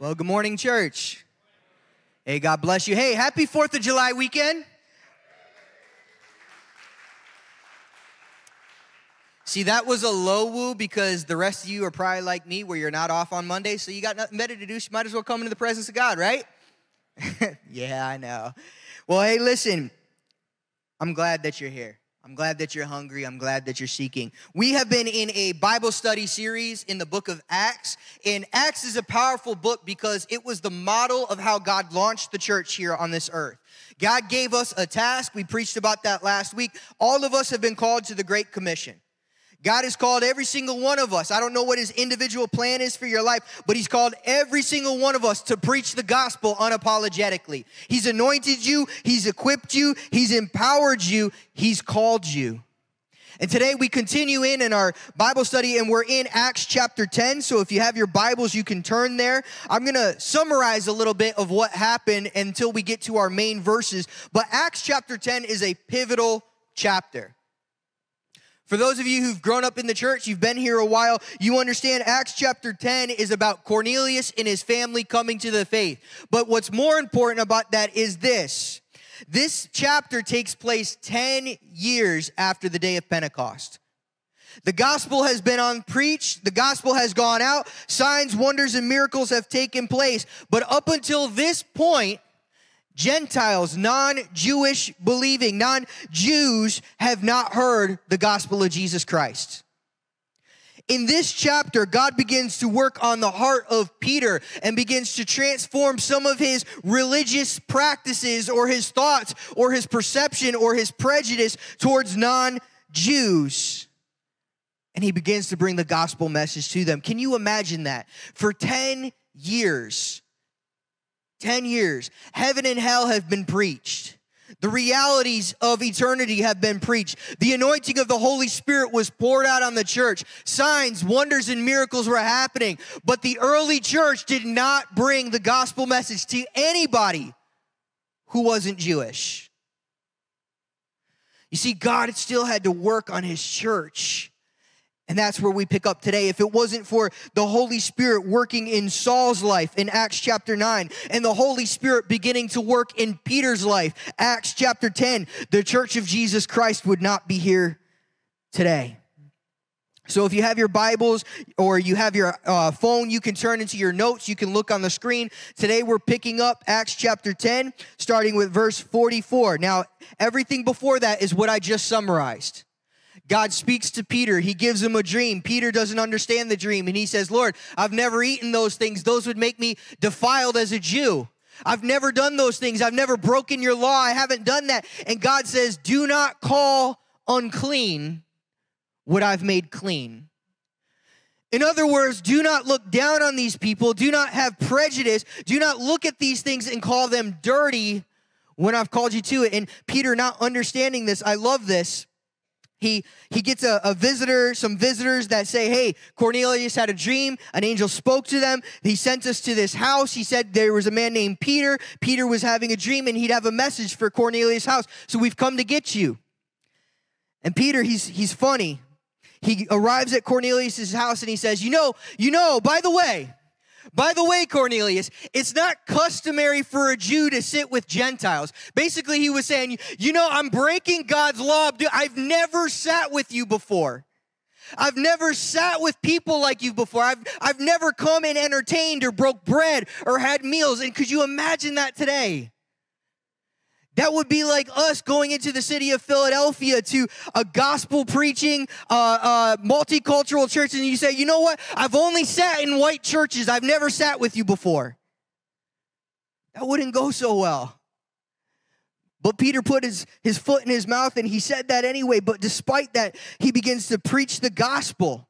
Well, good morning, church. Hey, God bless you. Hey, happy 4th of July weekend. See, that was a low woo because the rest of you are probably like me where you're not off on Monday, so you got nothing better to do. So you might as well come into the presence of God, right? yeah, I know. Well, hey, listen, I'm glad that you're here. I'm glad that you're hungry. I'm glad that you're seeking. We have been in a Bible study series in the book of Acts. And Acts is a powerful book because it was the model of how God launched the church here on this earth. God gave us a task. We preached about that last week. All of us have been called to the Great Commission. God has called every single one of us. I don't know what his individual plan is for your life, but he's called every single one of us to preach the gospel unapologetically. He's anointed you, he's equipped you, he's empowered you, he's called you. And today we continue in in our Bible study and we're in Acts chapter 10. So if you have your Bibles, you can turn there. I'm going to summarize a little bit of what happened until we get to our main verses. But Acts chapter 10 is a pivotal chapter. For those of you who've grown up in the church, you've been here a while, you understand Acts chapter 10 is about Cornelius and his family coming to the faith. But what's more important about that is this. This chapter takes place 10 years after the day of Pentecost. The gospel has been on preached. The gospel has gone out. Signs, wonders, and miracles have taken place. But up until this point, Gentiles, non Jewish believing, non Jews have not heard the gospel of Jesus Christ. In this chapter, God begins to work on the heart of Peter and begins to transform some of his religious practices or his thoughts or his perception or his prejudice towards non Jews. And he begins to bring the gospel message to them. Can you imagine that? For 10 years, 10 years, heaven and hell have been preached. The realities of eternity have been preached. The anointing of the Holy Spirit was poured out on the church. Signs, wonders, and miracles were happening. But the early church did not bring the gospel message to anybody who wasn't Jewish. You see, God still had to work on his church. And that's where we pick up today. If it wasn't for the Holy Spirit working in Saul's life in Acts chapter 9, and the Holy Spirit beginning to work in Peter's life, Acts chapter 10, the church of Jesus Christ would not be here today. So, if you have your Bibles or you have your uh, phone, you can turn into your notes. You can look on the screen. Today, we're picking up Acts chapter 10, starting with verse 44. Now, everything before that is what I just summarized. God speaks to Peter. He gives him a dream. Peter doesn't understand the dream. And he says, Lord, I've never eaten those things. Those would make me defiled as a Jew. I've never done those things. I've never broken your law. I haven't done that. And God says, Do not call unclean what I've made clean. In other words, do not look down on these people. Do not have prejudice. Do not look at these things and call them dirty when I've called you to it. And Peter, not understanding this, I love this. He, he gets a, a visitor, some visitors that say, Hey, Cornelius had a dream. An angel spoke to them. He sent us to this house. He said there was a man named Peter. Peter was having a dream and he'd have a message for Cornelius' house. So we've come to get you. And Peter, he's, he's funny. He arrives at Cornelius' house and he says, You know, you know, by the way, by the way, Cornelius, it's not customary for a Jew to sit with Gentiles. Basically, he was saying, You know, I'm breaking God's law. I've never sat with you before. I've never sat with people like you before. I've, I've never come and entertained or broke bread or had meals. And could you imagine that today? That would be like us going into the city of Philadelphia to a gospel preaching, uh, uh, multicultural church, and you say, you know what? I've only sat in white churches. I've never sat with you before. That wouldn't go so well. But Peter put his, his foot in his mouth and he said that anyway. But despite that, he begins to preach the gospel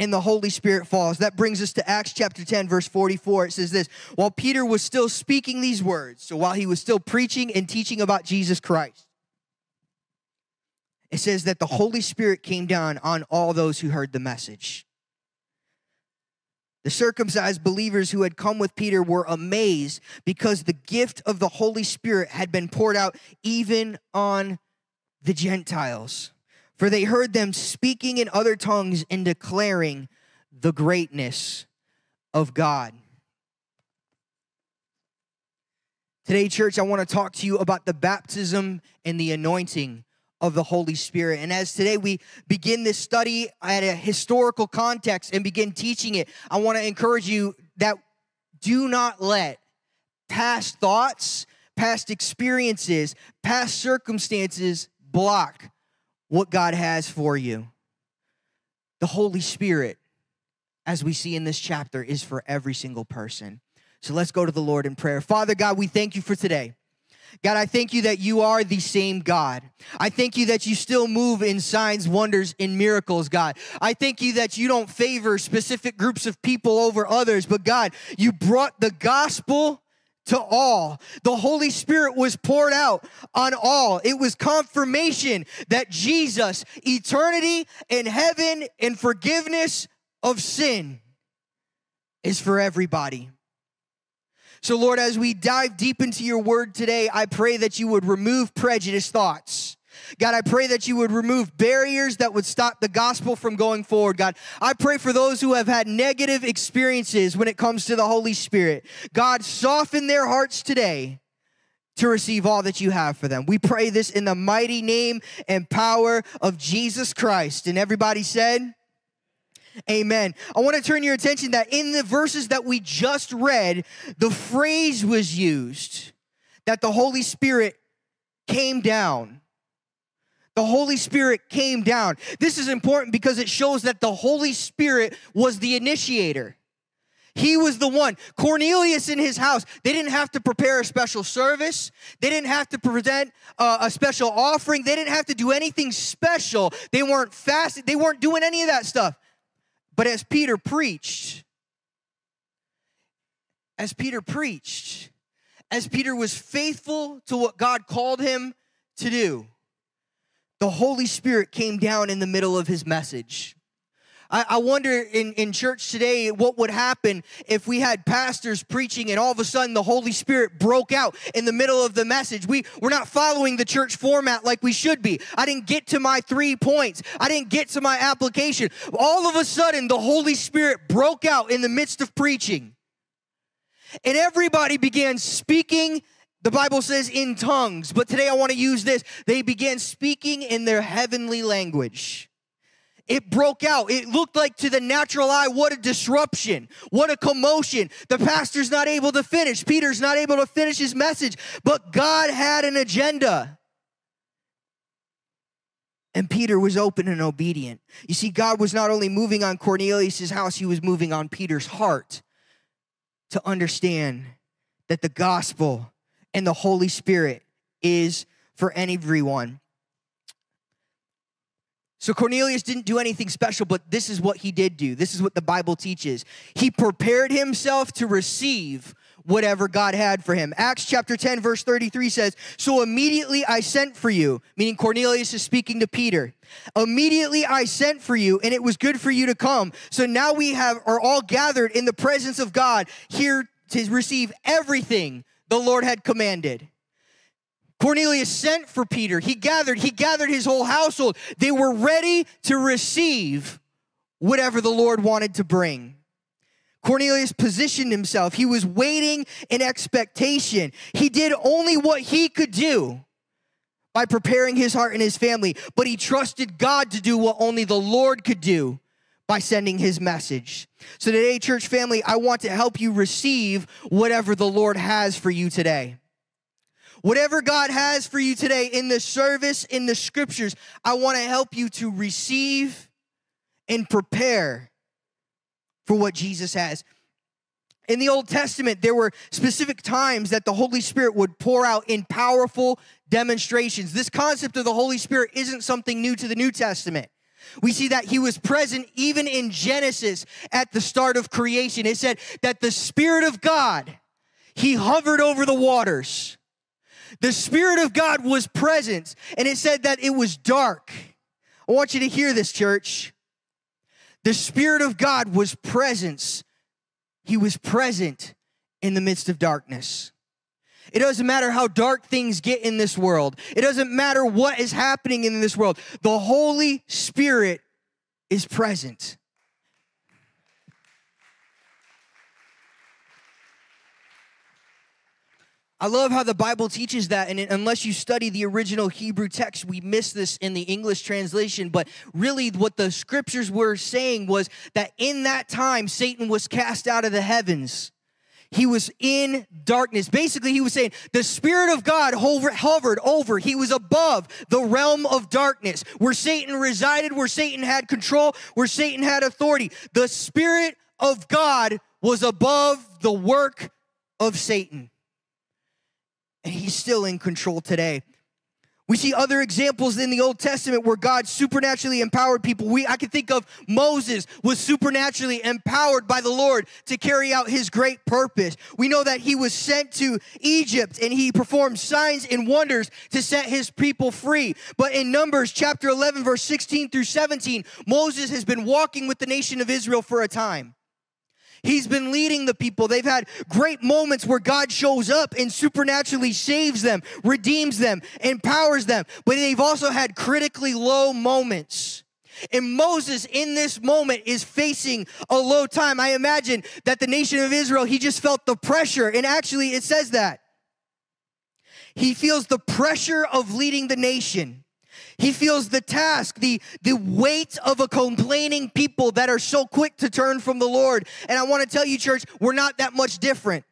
and the Holy Spirit falls. That brings us to Acts chapter 10, verse 44. It says this While Peter was still speaking these words, so while he was still preaching and teaching about Jesus Christ, it says that the Holy Spirit came down on all those who heard the message. The circumcised believers who had come with Peter were amazed because the gift of the Holy Spirit had been poured out even on the Gentiles for they heard them speaking in other tongues and declaring the greatness of God. Today, church, I want to talk to you about the baptism and the anointing of the Holy Spirit. And as today we begin this study at a historical context and begin teaching it, I want to encourage you that do not let past thoughts, past experiences, past circumstances block what God has for you. The Holy Spirit, as we see in this chapter, is for every single person. So let's go to the Lord in prayer. Father God, we thank you for today. God, I thank you that you are the same God. I thank you that you still move in signs, wonders, and miracles, God. I thank you that you don't favor specific groups of people over others, but God, you brought the gospel to all. The Holy Spirit was poured out on all. It was confirmation that Jesus, eternity in heaven and forgiveness of sin is for everybody. So, Lord, as we dive deep into your word today, I pray that you would remove prejudice thoughts. God, I pray that you would remove barriers that would stop the gospel from going forward. God, I pray for those who have had negative experiences when it comes to the Holy Spirit. God, soften their hearts today to receive all that you have for them. We pray this in the mighty name and power of Jesus Christ. And everybody said, Amen. I want to turn your attention that in the verses that we just read, the phrase was used that the Holy Spirit came down. The Holy Spirit came down. This is important because it shows that the Holy Spirit was the initiator. He was the one. Cornelius in his house, they didn't have to prepare a special service. They didn't have to present a, a special offering. They didn't have to do anything special. They weren't fasting. They weren't doing any of that stuff. But as Peter preached, as Peter preached, as Peter was faithful to what God called him to do, the Holy Spirit came down in the middle of his message. I, I wonder in, in church today what would happen if we had pastors preaching and all of a sudden the Holy Spirit broke out in the middle of the message. We, we're not following the church format like we should be. I didn't get to my three points, I didn't get to my application. All of a sudden, the Holy Spirit broke out in the midst of preaching. And everybody began speaking the Bible says in tongues, but today I want to use this. They began speaking in their heavenly language it broke out. It looked like to the natural eye, what a disruption, what a commotion. The pastor's not able to finish, Peter's not able to finish his message, but God had an agenda. And Peter was open and obedient. You see, God was not only moving on Cornelius' house, he was moving on Peter's heart to understand that the gospel and the Holy Spirit is for everyone. So Cornelius didn't do anything special, but this is what he did do. This is what the Bible teaches. He prepared himself to receive whatever God had for him. Acts chapter 10, verse 33 says, So immediately I sent for you, meaning Cornelius is speaking to Peter. Immediately I sent for you, and it was good for you to come. So now we have are all gathered in the presence of God here to receive everything the Lord had commanded. Cornelius sent for Peter. He gathered, he gathered his whole household. They were ready to receive whatever the Lord wanted to bring. Cornelius positioned himself. He was waiting in expectation. He did only what he could do by preparing his heart and his family, but he trusted God to do what only the Lord could do by sending his message. So today, church family, I want to help you receive whatever the Lord has for you today. Whatever God has for you today in the service, in the scriptures, I want to help you to receive and prepare for what Jesus has. In the Old Testament, there were specific times that the Holy Spirit would pour out in powerful demonstrations. This concept of the Holy Spirit isn't something new to the New Testament. We see that he was present even in Genesis at the start of creation. It said that the Spirit of God, he hovered over the waters. The Spirit of God was present, and it said that it was dark. I want you to hear this, church. The Spirit of God was presence. He was present in the midst of darkness. It doesn't matter how dark things get in this world. It doesn't matter what is happening in this world. The Holy Spirit is present. I love how the Bible teaches that, and unless you study the original Hebrew text, we miss this in the English translation. But really, what the scriptures were saying was that in that time, Satan was cast out of the heavens. He was in darkness. Basically, he was saying the Spirit of God hover, hovered over. He was above the realm of darkness where Satan resided, where Satan had control, where Satan had authority. The Spirit of God was above the work of Satan and he's still in control today. We see other examples in the Old Testament where God supernaturally empowered people. We, I can think of Moses was supernaturally empowered by the Lord to carry out his great purpose. We know that he was sent to Egypt and he performed signs and wonders to set his people free. But in Numbers chapter 11, verse 16 through 17, Moses has been walking with the nation of Israel for a time. He's been leading the people. They've had great moments where God shows up and supernaturally saves them, redeems them, empowers them. But they've also had critically low moments. And Moses, in this moment, is facing a low time. I imagine that the nation of Israel, he just felt the pressure. And actually, it says that. He feels the pressure of leading the nation. He feels the task, the, the weight of a complaining people that are so quick to turn from the Lord. And I want to tell you, church, we're not that much different.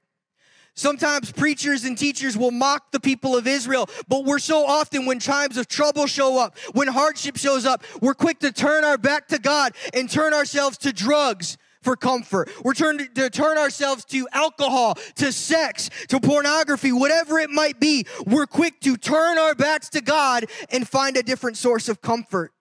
Sometimes preachers and teachers will mock the people of Israel, but we're so often when times of trouble show up, when hardship shows up, we're quick to turn our back to God and turn ourselves to drugs, for comfort. We're turned to turn ourselves to alcohol, to sex, to pornography, whatever it might be. We're quick to turn our backs to God and find a different source of comfort.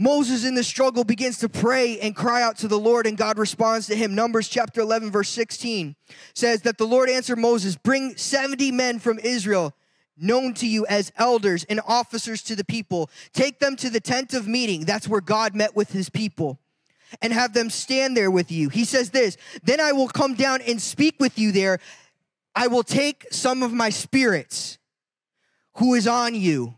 Moses in the struggle begins to pray and cry out to the Lord, and God responds to him. Numbers chapter 11, verse 16 says that the Lord answered Moses, Bring 70 men from Israel, known to you as elders and officers to the people. Take them to the tent of meeting. That's where God met with his people and have them stand there with you. He says this Then I will come down and speak with you there. I will take some of my spirits who is on you,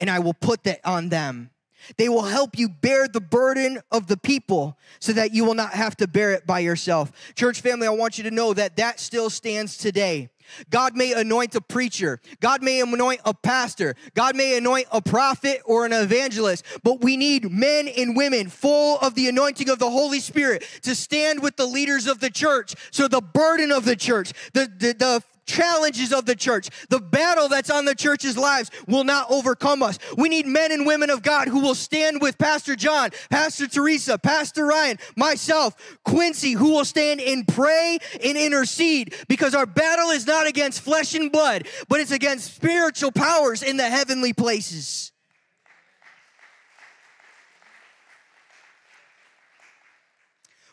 and I will put that on them. They will help you bear the burden of the people so that you will not have to bear it by yourself. Church family, I want you to know that that still stands today. God may anoint a preacher. God may anoint a pastor. God may anoint a prophet or an evangelist. But we need men and women full of the anointing of the Holy Spirit to stand with the leaders of the church. So the burden of the church, the, the, the challenges of the church, the battle that's on the church's lives will not overcome us. We need men and women of God who will stand with Pastor John, Pastor Teresa, Pastor Ryan, myself, Quincy, who will stand and pray and intercede because our battle is not against flesh and blood, but it's against spiritual powers in the heavenly places.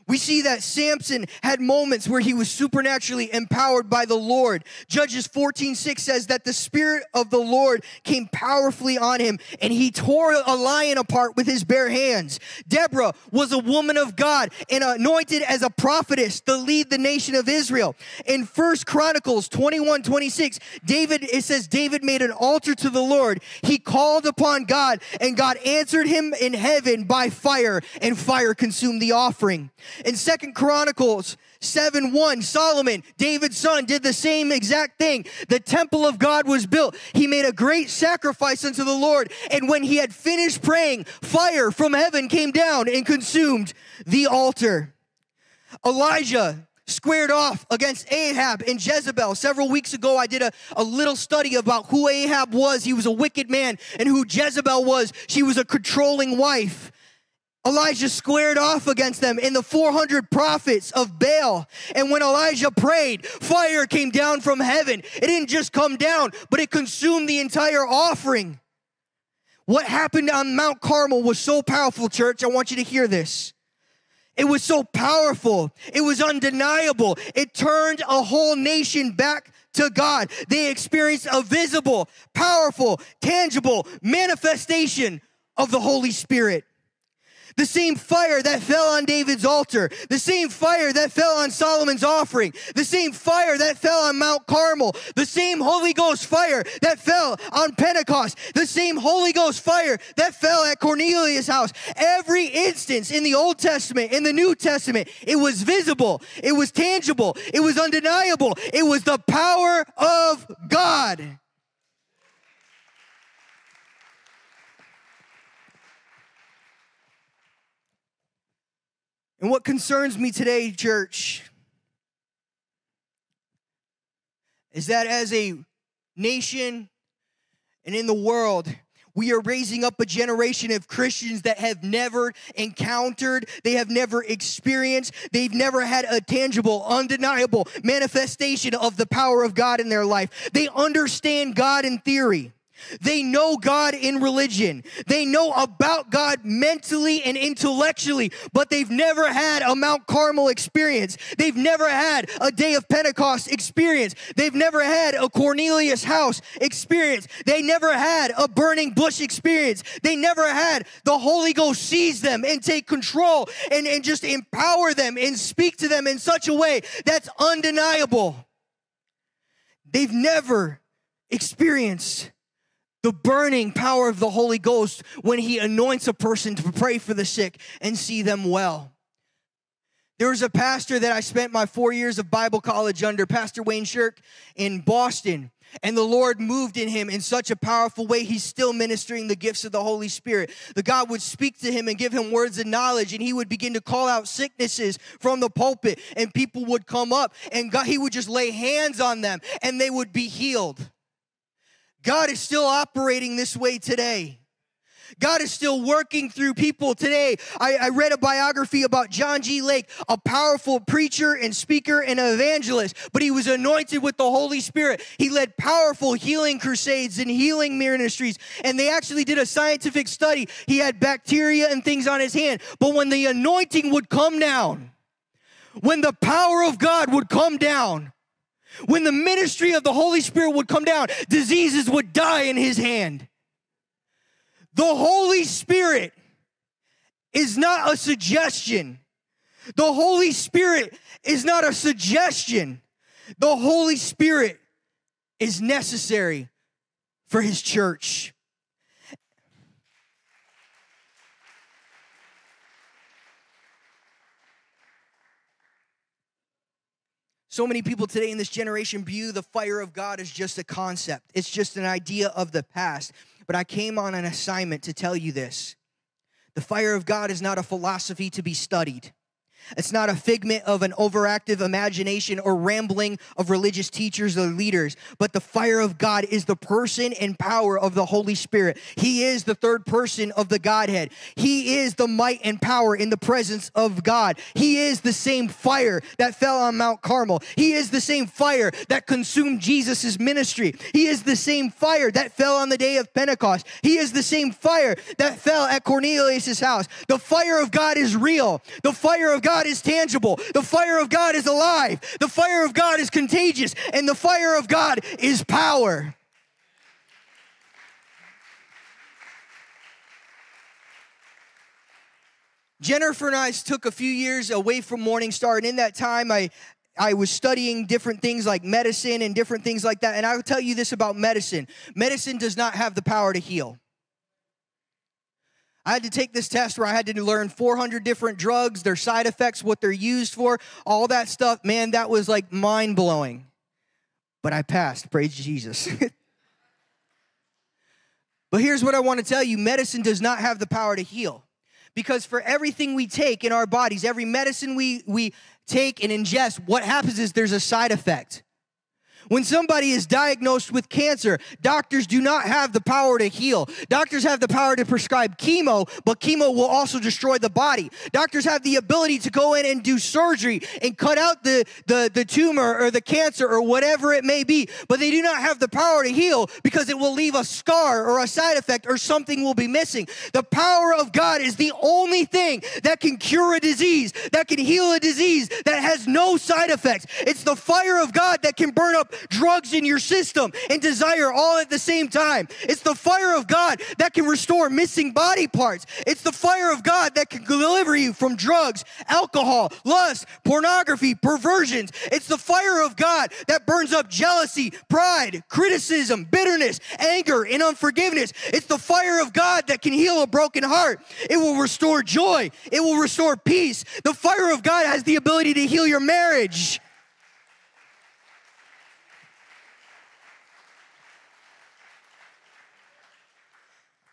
We see that Samson had moments where he was supernaturally empowered by the Lord. Judges 14 6 says that the Spirit of the Lord came powerfully on him and he tore a lion apart with his bare hands. Deborah was a woman of God and anointed as a prophetess to lead the nation of Israel. In First Chronicles 21 26, David, it says, David made an altar to the Lord. He called upon God and God answered him in heaven by fire and fire consumed the offering. In Second Chronicles 7 1, Solomon, David's son, did the same exact thing. The temple of God was built. He made a great sacrifice unto the Lord. And when he had finished praying, fire from heaven came down and consumed the altar. Elijah squared off against Ahab and Jezebel. Several weeks ago, I did a, a little study about who Ahab was. He was a wicked man, and who Jezebel was. She was a controlling wife. Elijah squared off against them in the 400 prophets of Baal. And when Elijah prayed, fire came down from heaven. It didn't just come down, but it consumed the entire offering. What happened on Mount Carmel was so powerful, church. I want you to hear this. It was so powerful. It was undeniable. It turned a whole nation back to God. They experienced a visible, powerful, tangible manifestation of the Holy Spirit. The same fire that fell on David's altar, the same fire that fell on Solomon's offering, the same fire that fell on Mount Carmel, the same Holy Ghost fire that fell on Pentecost, the same Holy Ghost fire that fell at Cornelius' house. Every instance in the Old Testament, in the New Testament, it was visible, it was tangible, it was undeniable, it was the power of God. And what concerns me today, church, is that as a nation and in the world, we are raising up a generation of Christians that have never encountered, they have never experienced, they've never had a tangible, undeniable manifestation of the power of God in their life. They understand God in theory. They know God in religion. They know about God mentally and intellectually, but they've never had a Mount Carmel experience. They've never had a day of Pentecost experience. They've never had a Cornelius house experience. They never had a burning bush experience. They never had the Holy Ghost seize them and take control and, and just empower them and speak to them in such a way that's undeniable. They've never experienced the burning power of the Holy Ghost when He anoints a person to pray for the sick and see them well. There was a pastor that I spent my four years of Bible college under, Pastor Wayne Shirk in Boston. And the Lord moved in him in such a powerful way. He's still ministering the gifts of the Holy Spirit. The God would speak to him and give him words of knowledge, and he would begin to call out sicknesses from the pulpit, and people would come up, and God, he would just lay hands on them, and they would be healed. God is still operating this way today. God is still working through people today. I, I, read a biography about John G. Lake, a powerful preacher and speaker and evangelist, but he was anointed with the Holy Spirit. He led powerful healing crusades and healing ministries. And they actually did a scientific study. He had bacteria and things on his hand. But when the anointing would come down, when the power of God would come down, when the ministry of the Holy Spirit would come down, diseases would die in his hand. The Holy Spirit is not a suggestion. The Holy Spirit is not a suggestion. The Holy Spirit is necessary for his church. So many people today in this generation view the fire of God as just a concept, it's just an idea of the past. But I came on an assignment to tell you this the fire of God is not a philosophy to be studied. It's not a figment of an overactive imagination or rambling of religious teachers or leaders, but the fire of God is the person and power of the Holy Spirit. He is the third person of the Godhead. He is the might and power in the presence of God. He is the same fire that fell on Mount Carmel. He is the same fire that consumed Jesus' ministry. He is the same fire that fell on the day of Pentecost. He is the same fire that fell at Cornelius' house. The fire of God is real. The fire of God God is tangible. The fire of God is alive. The fire of God is contagious. And the fire of God is power. Jennifer and I took a few years away from Morning Star, and in that time, I I was studying different things like medicine and different things like that. And I'll tell you this about medicine medicine does not have the power to heal. I had to take this test where I had to learn 400 different drugs, their side effects, what they're used for, all that stuff. Man, that was like mind blowing. But I passed. Praise Jesus. but here's what I want to tell you medicine does not have the power to heal. Because for everything we take in our bodies, every medicine we, we take and ingest, what happens is there's a side effect. When somebody is diagnosed with cancer, doctors do not have the power to heal. Doctors have the power to prescribe chemo, but chemo will also destroy the body. Doctors have the ability to go in and do surgery and cut out the, the, the tumor or the cancer or whatever it may be, but they do not have the power to heal because it will leave a scar or a side effect or something will be missing. The power of God is the only thing that can cure a disease, that can heal a disease that has no side effects. It's the fire of God that can burn up drugs in your system and desire all at the same time. It's the fire of God that can restore missing body parts. It's the fire of God that can deliver you from drugs, alcohol, lust, pornography, perversions. It's the fire of God that burns up jealousy, pride, criticism, bitterness, anger, and unforgiveness. It's the fire of God that can heal a broken heart. It will restore joy. It will restore peace. The fire of God has the ability to heal your marriage.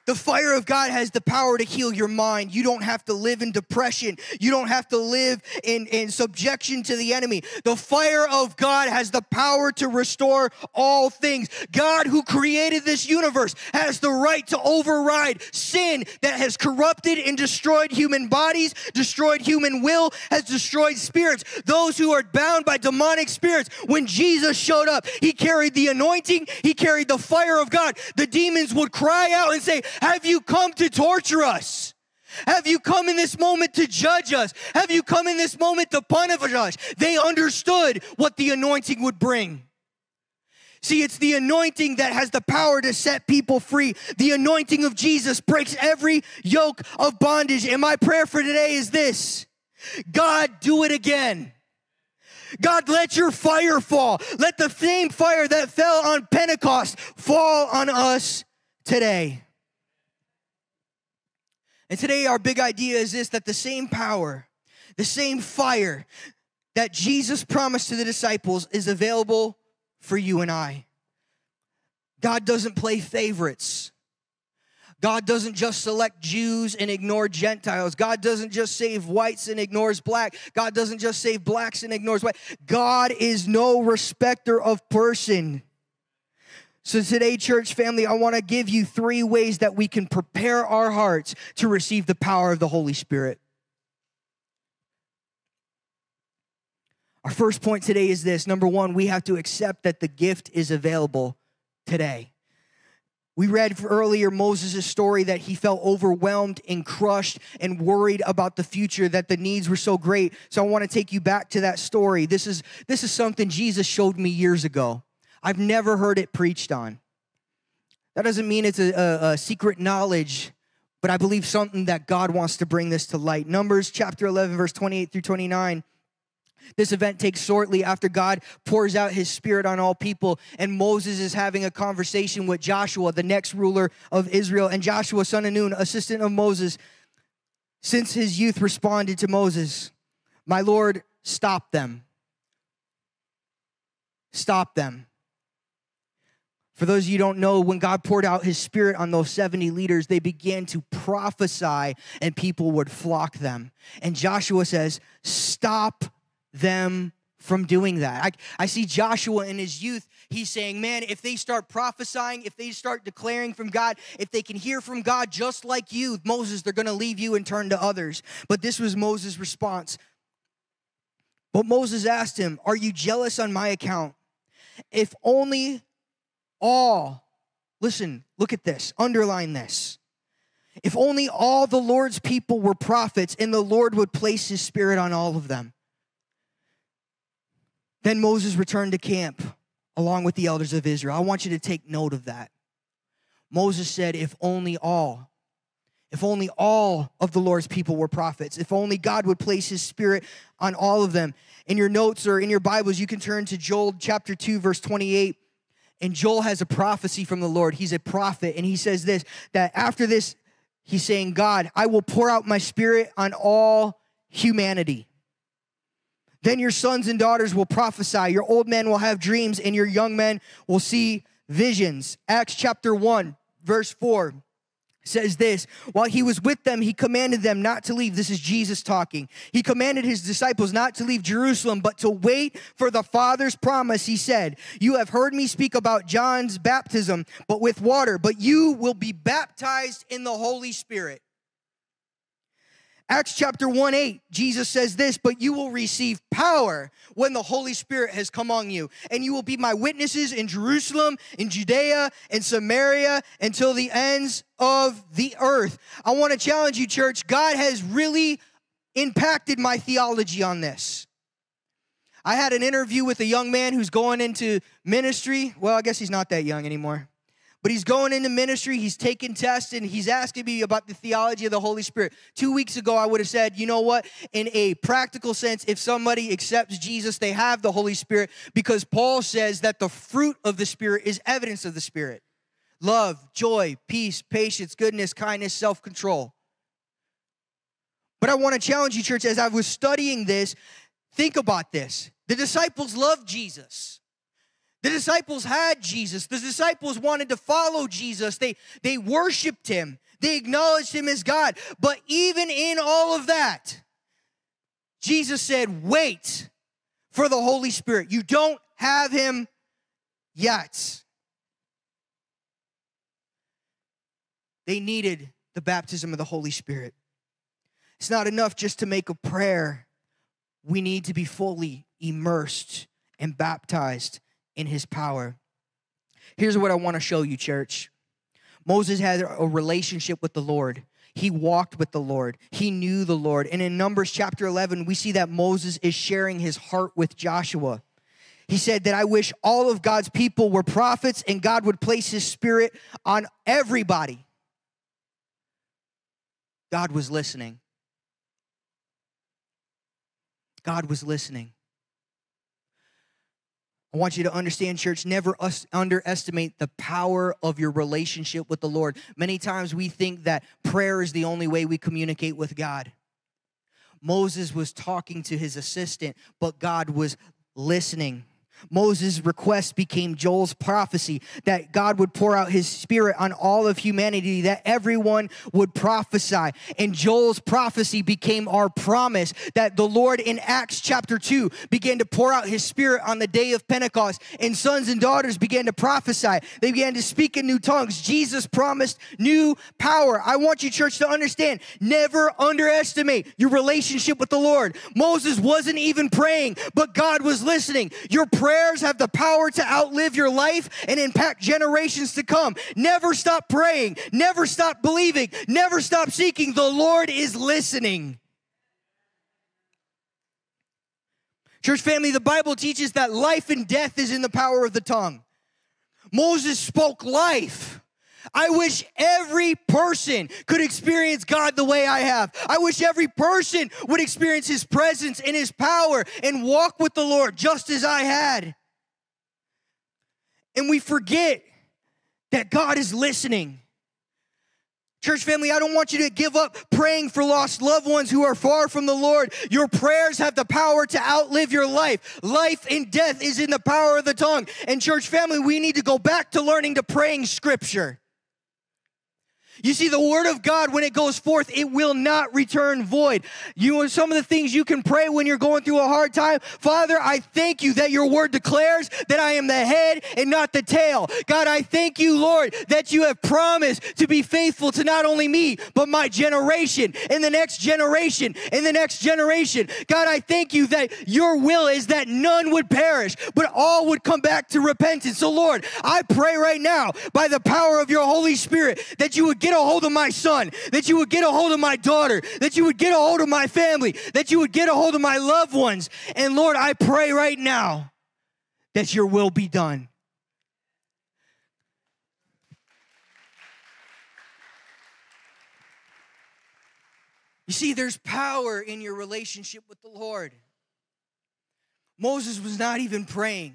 The fire of God has the power to heal your mind. You don't have to live in depression. You don't have to live in, in subjection to the enemy. The fire of God has the power to restore all things. God, who created this universe, has the right to override sin that has corrupted and destroyed human bodies, destroyed human will, has destroyed spirits. Those who are bound by demonic spirits. When Jesus showed up, he carried the anointing, he carried the fire of God. The demons would cry out and say, have you come to torture us? Have you come in this moment to judge us? Have you come in this moment to punish us? They understood what the anointing would bring. See, it's the anointing that has the power to set people free. The anointing of Jesus breaks every yoke of bondage. And my prayer for today is this God, do it again. God, let your fire fall. Let the same fire that fell on Pentecost fall on us today. And today, our big idea is this that the same power, the same fire that Jesus promised to the disciples is available for you and I. God doesn't play favorites. God doesn't just select Jews and ignore Gentiles. God doesn't just save whites and ignores black. God doesn't just save blacks and ignores white. God is no respecter of person. So, today, church family, I want to give you three ways that we can prepare our hearts to receive the power of the Holy Spirit. Our first point today is this number one, we have to accept that the gift is available today. We read earlier Moses' story that he felt overwhelmed and crushed and worried about the future, that the needs were so great. So I want to take you back to that story. This is, this is something Jesus showed me years ago. I've never heard it preached on. That doesn't mean it's a, a, a, secret knowledge, but I believe something that God wants to bring this to light. Numbers chapter 11, verse 28 through 29. This event takes shortly after God pours out his spirit on all people, and Moses is having a conversation with Joshua, the next ruler of Israel. And Joshua, son of Nun, assistant of Moses, since his youth responded to Moses, My Lord, stop them. Stop them. For those of you don't know, when God poured out his spirit on those 70 leaders, they began to prophesy and people would flock them. And Joshua says, Stop them from doing that. I, I see Joshua in his youth. He's saying, Man, if they start prophesying, if they start declaring from God, if they can hear from God just like you, Moses, they're going to leave you and turn to others. But this was Moses' response. But Moses asked him, Are you jealous on my account? If only all, listen, look at this, underline this. If only all the Lord's people were prophets and the Lord would place his spirit on all of them. Then Moses returned to camp along with the elders of Israel. I want you to take note of that. Moses said, If only all, if only all of the Lord's people were prophets, if only God would place his spirit on all of them. In your notes or in your Bibles, you can turn to Joel chapter 2, verse 28. And Joel has a prophecy from the Lord. He's a prophet, and he says this that after this, he's saying, God, I will pour out my spirit on all humanity. Then your sons and daughters will prophesy, your old men will have dreams, and your young men will see visions. Acts chapter 1, verse 4 says this while he was with them he commanded them not to leave. This is jesus talking. He commanded his disciples not to leave jerusalem but to wait for the father's promise. He said you have heard me speak about john's baptism but with water but you will be baptized in the holy spirit Acts chapter 1 8, Jesus says this, but you will receive power when the Holy Spirit has come on you, and you will be my witnesses in Jerusalem, in Judea, in Samaria until the ends of the earth. I want to challenge you, church. God has really impacted my theology on this. I had an interview with a young man who's going into ministry. Well, I guess he's not that young anymore. But he's going into ministry, he's taking tests, and he's asking me about the theology of the Holy Spirit. Two weeks ago, I would have said, you know what? In a practical sense, if somebody accepts Jesus, they have the Holy Spirit because Paul says that the fruit of the Spirit is evidence of the Spirit love, joy, peace, patience, goodness, kindness, self control. But I want to challenge you, church, as I was studying this, think about this. The disciples loved Jesus. The disciples had Jesus. The disciples wanted to follow Jesus. They, they worshiped him. They acknowledged him as God. But even in all of that, Jesus said, Wait for the Holy Spirit. You don't have him yet. They needed the baptism of the Holy Spirit. It's not enough just to make a prayer. We need to be fully immersed and baptized in his power. Here's what I want to show you, church. Moses had a relationship with the Lord. He walked with the Lord. He knew the Lord. And in Numbers chapter 11, we see that Moses is sharing his heart with Joshua. He said that I wish all of God's people were prophets and God would place his spirit on everybody. God was listening. God was listening. I want you to understand, church, never underestimate the power of your relationship with the Lord. Many times we think that prayer is the only way we communicate with God. Moses was talking to his assistant, but God was listening. Moses' request became Joel's prophecy that God would pour out his spirit on all of humanity, that everyone would prophesy. And Joel's prophecy became our promise that the Lord in Acts chapter 2 began to pour out his spirit on the day of Pentecost, and sons and daughters began to prophesy. They began to speak in new tongues. Jesus promised new power. I want you, church, to understand never underestimate your relationship with the Lord. Moses wasn't even praying, but God was listening. Your prayers have the power to outlive your life and impact generations to come. Never stop praying, never stop believing, never stop seeking. The Lord is listening. Church family, the Bible teaches that life and death is in the power of the tongue. Moses spoke life. I wish every person could experience God the way I have. I wish every person would experience His presence and His power and walk with the Lord just as I had. And we forget that God is listening. Church family, I don't want you to give up praying for lost loved ones who are far from the Lord. Your prayers have the power to outlive your life. Life and death is in the power of the tongue. And, church family, we need to go back to learning to praying scripture. You see, the word of God, when it goes forth, it will not return void. You some of the things you can pray when you're going through a hard time. Father, I thank you that your word declares that I am the head and not the tail. God, I thank you, Lord, that you have promised to be faithful to not only me, but my generation and the next generation and the next generation. God, I thank you that your will is that none would perish, but all would come back to repentance. So, Lord, I pray right now by the power of your Holy Spirit that you would get a hold of my son, that you would get a hold of my daughter, that you would get a hold of my family, that you would get a hold of my loved ones. And Lord, I pray right now that your will be done. You see, there's power in your relationship with the Lord. Moses was not even praying.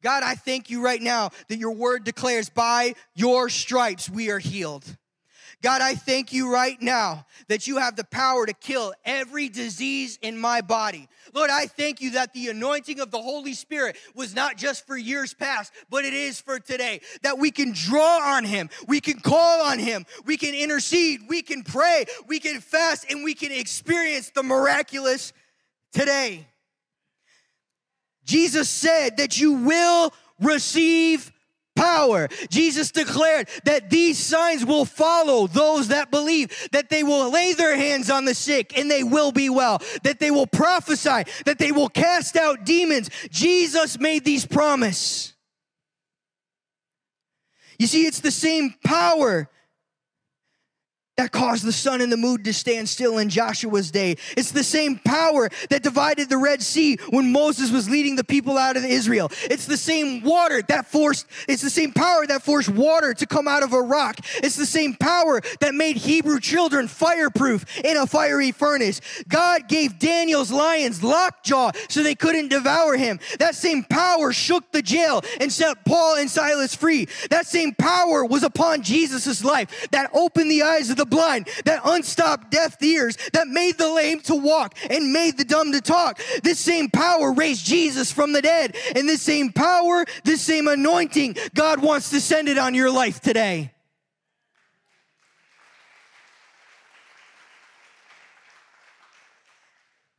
God, I thank you right now that your word declares, by your stripes we are healed. God, I thank you right now that you have the power to kill every disease in my body. Lord, I thank you that the anointing of the Holy Spirit was not just for years past, but it is for today. That we can draw on Him, we can call on Him, we can intercede, we can pray, we can fast, and we can experience the miraculous today. Jesus said that you will receive power. Jesus declared that these signs will follow those that believe, that they will lay their hands on the sick and they will be well, that they will prophesy, that they will cast out demons. Jesus made these promise. You see, it's the same power that caused the sun and the moon to stand still in Joshua's day. It's the same power that divided the Red Sea when Moses was leading the people out of Israel. It's the same water that forced, it's the same power that forced water to come out of a rock. It's the same power that made Hebrew children fireproof in a fiery furnace. God gave Daniel's lions lockjaw so they couldn't devour him. That same power shook the jail and set Paul and Silas free. That same power was upon Jesus' life that opened the eyes of the blind, that unstopped deaf ears, that made the lame to walk and made the dumb to talk. This same power raised Jesus from the dead. And this same power, this same anointing, God wants to send it on your life today.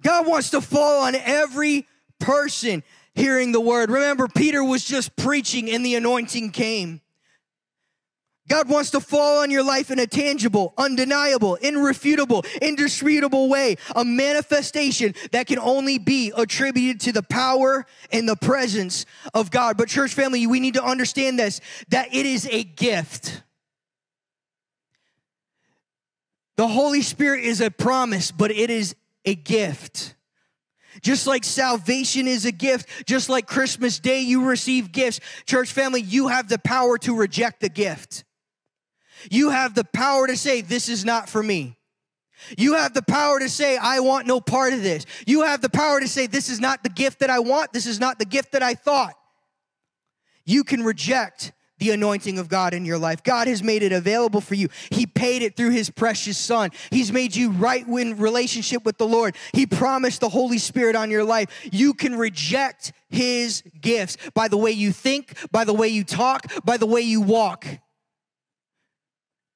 God wants to fall on every person hearing the word. Remember, Peter was just preaching and the anointing came. God wants to fall on your life in a tangible, undeniable, irrefutable, indisputable way, a manifestation that can only be attributed to the power and the presence of God. But, church family, we need to understand this that it is a gift. The Holy Spirit is a promise, but it is a gift. Just like salvation is a gift, just like Christmas Day you receive gifts, church family, you have the power to reject the gift. You have the power to say, This is not for me. You have the power to say, I want no part of this. You have the power to say, This is not the gift that I want. This is not the gift that I thought. You can reject the anointing of God in your life. God has made it available for you. He paid it through his precious son. He's made you right in relationship with the Lord. He promised the Holy Spirit on your life. You can reject his gifts by the way you think, by the way you talk, by the way you walk.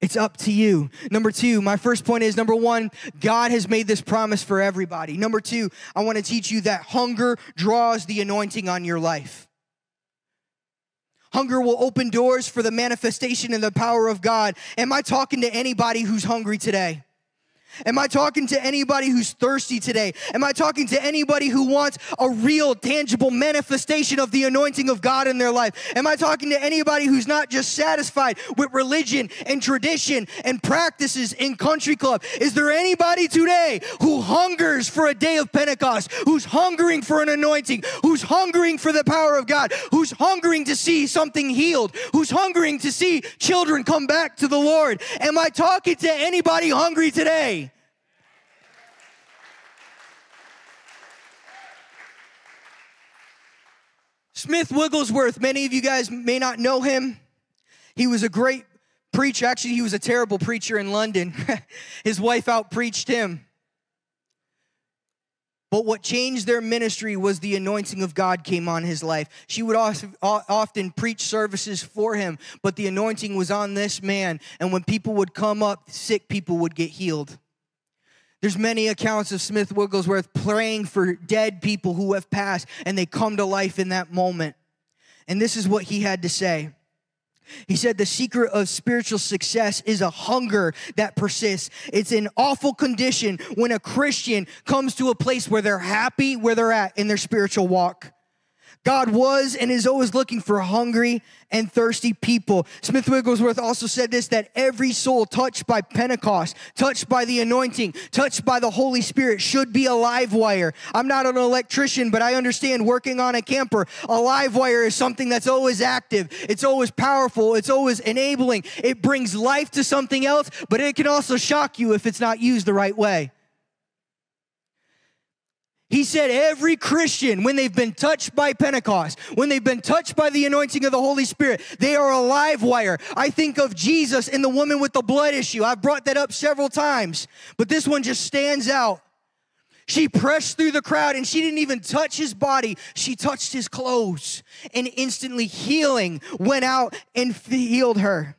It's up to you. Number two, my first point is number one, God has made this promise for everybody. Number two, I want to teach you that hunger draws the anointing on your life. Hunger will open doors for the manifestation and the power of God. Am I talking to anybody who's hungry today? Am I talking to anybody who's thirsty today? Am I talking to anybody who wants a real, tangible manifestation of the anointing of God in their life? Am I talking to anybody who's not just satisfied with religion and tradition and practices in country club? Is there anybody today who hungers for a day of Pentecost, who's hungering for an anointing, who's hungering for the power of God, who's hungering to see something healed, who's hungering to see children come back to the Lord? Am I talking to anybody hungry today? Smith Wigglesworth, many of you guys may not know him. He was a great preacher. Actually, he was a terrible preacher in London. His wife out preached him. But what changed their ministry was the anointing of God came on his life. She would often preach services for him, but the anointing was on this man. And when people would come up, sick people would get healed. There's many accounts of Smith Wigglesworth praying for dead people who have passed and they come to life in that moment. And this is what he had to say. He said the secret of spiritual success is a hunger that persists. It's an awful condition when a Christian comes to a place where they're happy where they're at in their spiritual walk. God was and is always looking for hungry and thirsty people. Smith Wigglesworth also said this that every soul touched by Pentecost, touched by the anointing, touched by the Holy Spirit should be a live wire. I'm not an electrician, but I understand working on a camper. A live wire is something that's always active, it's always powerful, it's always enabling. It brings life to something else, but it can also shock you if it's not used the right way. He said, every Christian, when they've been touched by Pentecost, when they've been touched by the anointing of the Holy Spirit, they are a live wire. I think of Jesus and the woman with the blood issue. I've brought that up several times, but this one just stands out. She pressed through the crowd and she didn't even touch his body. She touched his clothes, and instantly healing went out and healed her.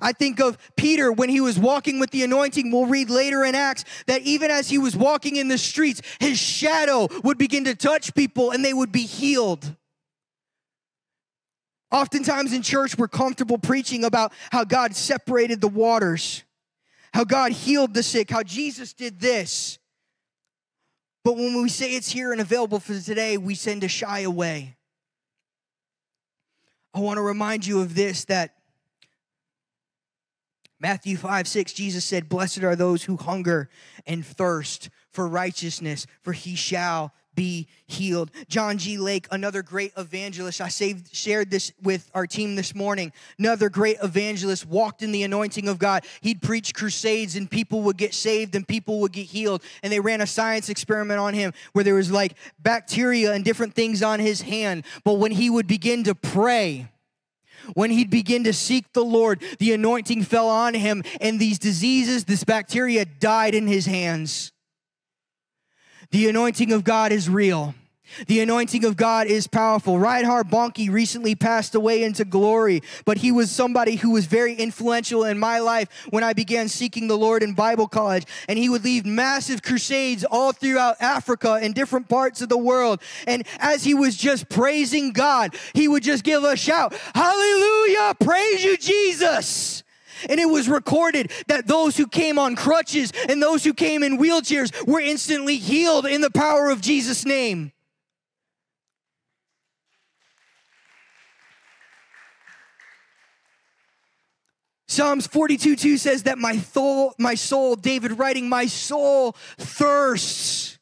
I think of Peter when he was walking with the anointing. We'll read later in Acts that even as he was walking in the streets, his shadow would begin to touch people and they would be healed. Oftentimes in church, we're comfortable preaching about how God separated the waters, how God healed the sick, how Jesus did this. But when we say it's here and available for today, we tend to shy away. I want to remind you of this that Matthew 5 6, Jesus said, Blessed are those who hunger and thirst for righteousness, for he shall be healed. John G. Lake, another great evangelist, I saved, shared this with our team this morning. Another great evangelist walked in the anointing of God. He'd preach crusades and people would get saved and people would get healed. And they ran a science experiment on him where there was like bacteria and different things on his hand. But when he would begin to pray, when he'd begin to seek the Lord, the anointing fell on him, and these diseases, this bacteria died in his hands. The anointing of God is real. The anointing of God is powerful. Reinhard Bonnke recently passed away into glory, but he was somebody who was very influential in my life when I began seeking the Lord in Bible college. And he would lead massive crusades all throughout Africa and different parts of the world. And as he was just praising God, he would just give a shout, Hallelujah! Praise you, Jesus! And it was recorded that those who came on crutches and those who came in wheelchairs were instantly healed in the power of Jesus' name. Psalms 42 2 says that my soul, my soul, David writing, my soul thirsts.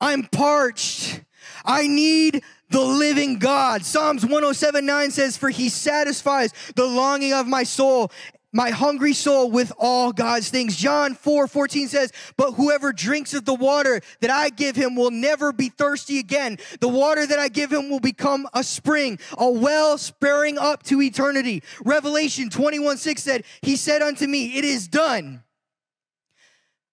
I'm parched. I need the living God. Psalms 107 9 says, For he satisfies the longing of my soul, my hungry soul with all God's things. John 4 14 says, But whoever drinks of the water that I give him will never be thirsty again. The water that I give him will become a spring, a well sparing up to eternity. Revelation 21 6 said, He said unto me, It is done.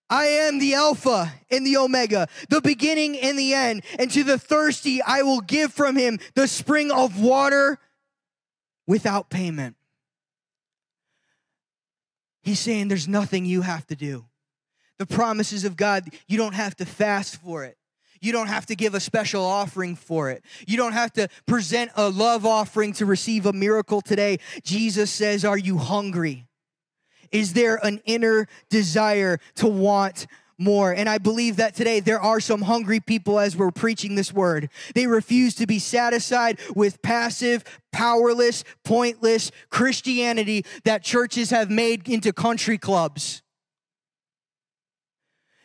I am the Alpha and the Omega, the beginning and the end. And to the thirsty, I will give from him the spring of water without payment. He's saying there's nothing you have to do. The promises of God, you don't have to fast for it. You don't have to give a special offering for it. You don't have to present a love offering to receive a miracle today. Jesus says, Are you hungry? Is there an inner desire to want more? And I believe that today there are some hungry people as we're preaching this word. They refuse to be satisfied with passive, powerless, pointless Christianity that churches have made into country clubs.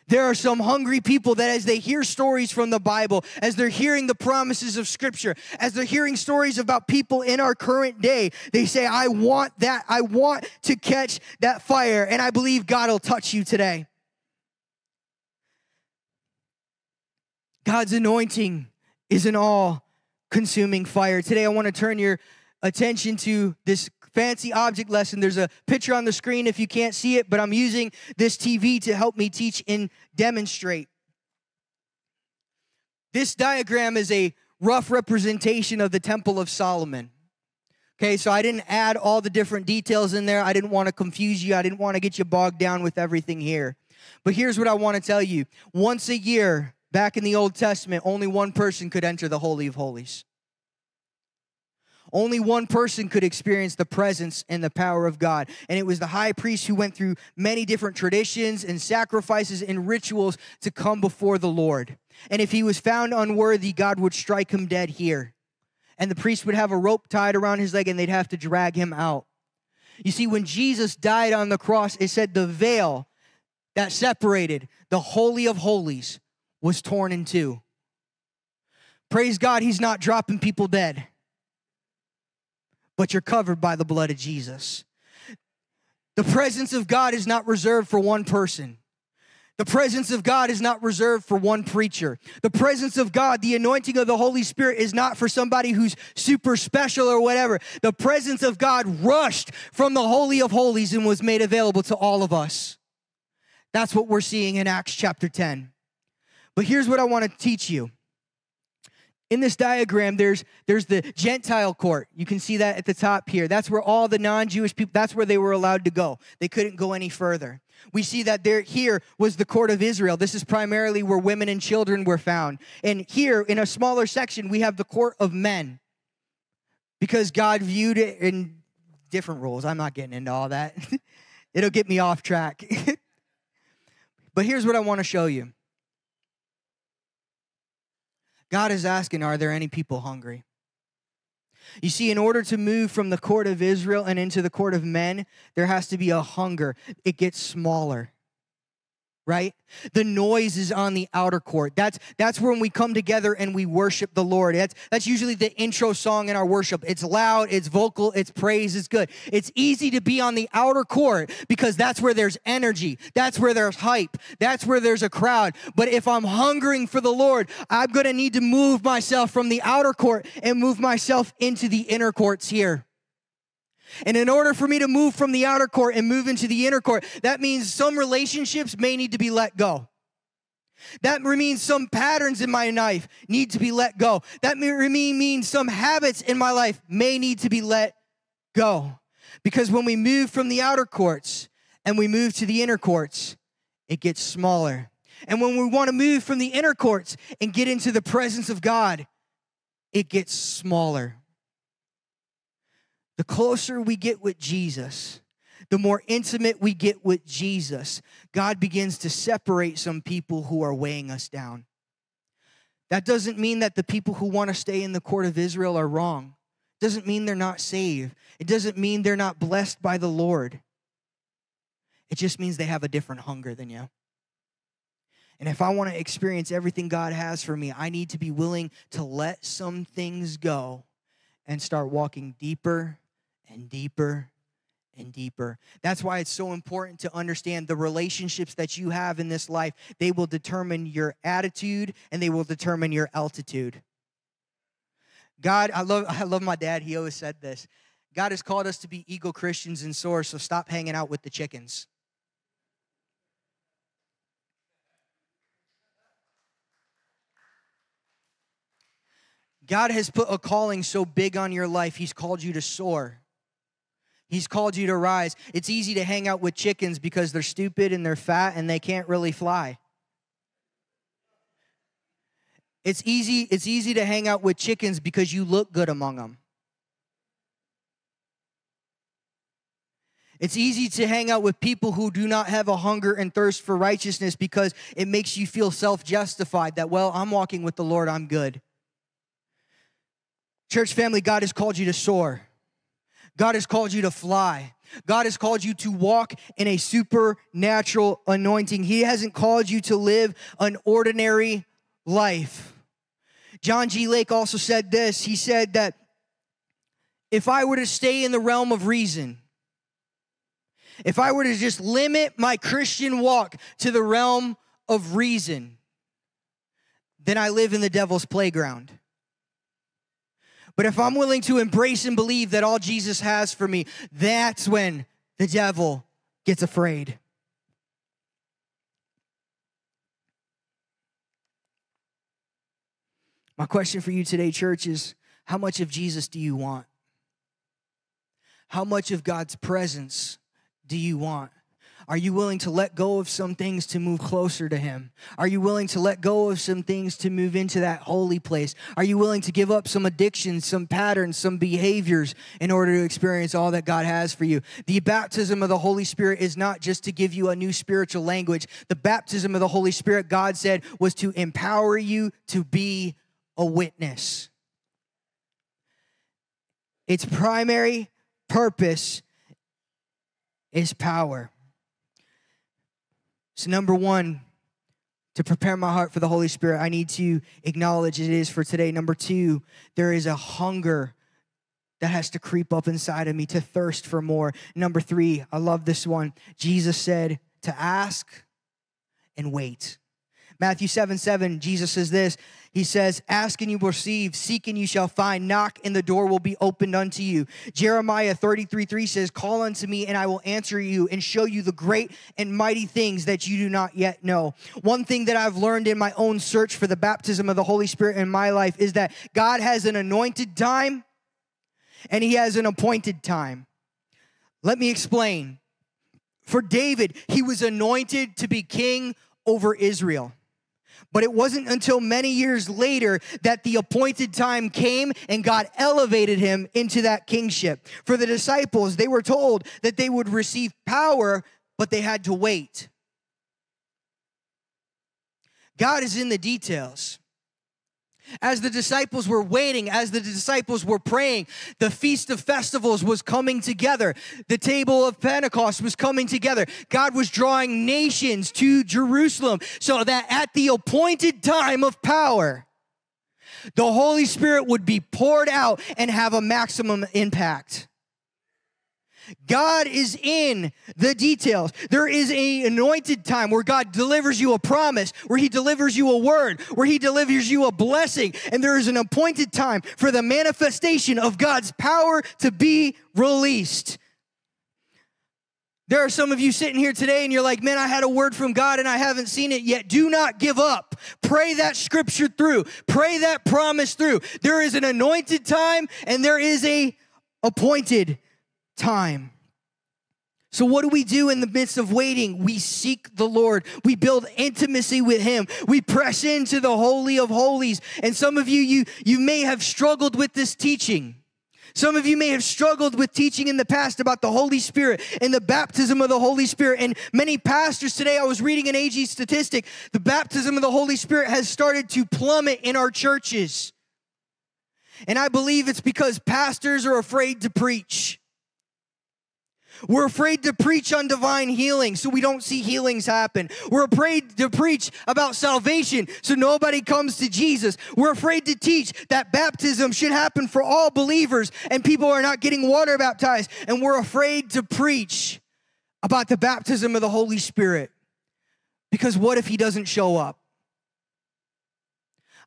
There are some hungry people that, as they hear stories from the Bible, as they're hearing the promises of Scripture, as they're hearing stories about people in our current day, they say, I want that. I want to catch that fire. And I believe God will touch you today. God's anointing is an all consuming fire. Today, I want to turn your attention to this fancy object lesson. There's a picture on the screen if you can't see it, but I'm using this TV to help me teach and demonstrate. This diagram is a rough representation of the Temple of Solomon. Okay, so I didn't add all the different details in there. I didn't want to confuse you. I didn't want to get you bogged down with everything here. But here's what I want to tell you once a year, back in the Old Testament, only one person could enter the Holy of Holies. Only one person could experience the presence and the power of God. And it was the high priest who went through many different traditions and sacrifices and rituals to come before the Lord. And if he was found unworthy, God would strike him dead here. And the priest would have a rope tied around his leg and they'd have to drag him out. You see, when Jesus died on the cross, it said the veil that separated the Holy of Holies was torn in two. Praise God, he's not dropping people dead but you're covered by the blood of Jesus. The presence of God is not reserved for one person. The presence of God is not reserved for one preacher. The presence of God, the anointing of the Holy Spirit is not for somebody who's super special or whatever. The presence of God rushed from the Holy of Holies and was made available to all of us. That's what we're seeing in Acts chapter 10. But here's what I want to teach you. In this diagram there's there's the gentile court. You can see that at the top here. That's where all the non-jewish people that's where they were allowed to go. They couldn't go any further. We see that there here was the court of israel. This is primarily where women and children were found. And here in a smaller section we have the court of men. Because god viewed it in different rules i'm not getting into all that. It'll get me off track. But here's what i want to show you God is asking, are there any people hungry? You see, in order to move from the court of Israel and into the court of men, there has to be a hunger. It gets smaller right? The noise is on the outer court. That's that's when we come together and we worship the lord. That's that's usually the intro song in our worship. It's loud it's vocal it's praise it's good. It's easy to be on the outer court because that's where there's energy. That's where there's hype. That's where there's a crowd. But if i'm hungering for the lord i'm to need to move myself from the outer court and move myself into the inner courts here and in order for me to move from the outer court and move into the inner court, that means some relationships may need to be let go. That means some patterns in my life need to be let go. That means some habits in my life may need to be let go. Because when we move from the outer courts and we move to the inner courts, it gets smaller. And when we want to move from the inner courts and get into the presence of God, it gets smaller. The closer we get with Jesus, the more intimate we get with Jesus, God begins to separate some people who are weighing us down. That doesn't mean that the people who want to stay in the court of Israel are wrong. It doesn't mean they're not saved. It doesn't mean they're not blessed by the Lord. It just means they have a different hunger than you. And if I want to experience everything God has for me, I need to be willing to let some things go and start walking deeper and deeper and deeper. That's why it's so important to understand the relationships that you have in this life. They will determine your attitude and they will determine your altitude. God, I love I love my dad. He always said this. God has called us to be eagle Christians and source, so stop hanging out with the chickens. God has put a calling so big on your life, He's called you to soar. He's called you to rise. It's easy to hang out with chickens because they're stupid and they're fat and they can't really fly. It's easy it's easy to hang out with chickens because you look good among them. It's easy to hang out with people who do not have a hunger and thirst for righteousness because it makes you feel self justified that, well, I'm walking with the Lord, I'm good. Church family, God has called you to soar. God has called you to fly. God has called you to walk in a supernatural anointing. He hasn't called you to live an ordinary life. John G. Lake also said this. He said that if I were to stay in the realm of reason, if I were to just limit my Christian walk to the realm of reason, then I live in the devil's playground. But if I'm willing to embrace and believe that all Jesus has for me, that's when the devil gets afraid. My question for you today, church, is how much of Jesus do you want? How much of God's presence do you want? Are you willing to let go of some things to move closer to Him? Are you willing to let go of some things to move into that holy place? Are you willing to give up some addictions, some patterns, some behaviors in order to experience all that God has for you? The baptism of the Holy Spirit is not just to give you a new spiritual language. The baptism of the Holy Spirit, God said, was to empower you to be a witness. Its primary purpose is power. So, number one, to prepare my heart for the Holy Spirit, I need to acknowledge it is for today. Number two, there is a hunger that has to creep up inside of me to thirst for more. Number three, I love this one. Jesus said to ask and wait. Matthew 7 7, Jesus says this. He says, Ask and you will receive, seek and you shall find, knock and the door will be opened unto you. Jeremiah 33 3 says, Call unto me and I will answer you and show you the great and mighty things that you do not yet know. One thing that I've learned in my own search for the baptism of the Holy Spirit in my life is that God has an anointed time and he has an appointed time. Let me explain. For David, he was anointed to be king over Israel. But it wasn't until many years later that the appointed time came and God elevated him into that kingship. For the disciples, they were told that they would receive power, but they had to wait. God is in the details. As the disciples were waiting, as the disciples were praying, the Feast of Festivals was coming together. The table of Pentecost was coming together. God was drawing nations to Jerusalem so that at the appointed time of power, the Holy Spirit would be poured out and have a maximum impact. God is in the details. There is a anointed time where God delivers you a promise, where he delivers you a word, where he delivers you a blessing, and there is an appointed time for the manifestation of God's power to be released. There are some of you sitting here today and you're like, man, I had a word from God and I haven't seen it yet. Do not give up. Pray that scripture through. Pray that promise through. There is an anointed time and there is a appointed time. So, what do we do in the midst of waiting? We seek the Lord. We build intimacy with Him. We press into the Holy of Holies. And some of you, you, you may have struggled with this teaching. Some of you may have struggled with teaching in the past about the Holy Spirit and the baptism of the Holy Spirit. And many pastors today, I was reading an AG statistic, the baptism of the Holy Spirit has started to plummet in our churches. And I believe it's because pastors are afraid to preach. We're afraid to preach on divine healing so we don't see healings happen. We're afraid to preach about salvation so nobody comes to Jesus. We're afraid to teach that baptism should happen for all believers and people are not getting water baptized. And we're afraid to preach about the baptism of the Holy Spirit because what if he doesn't show up?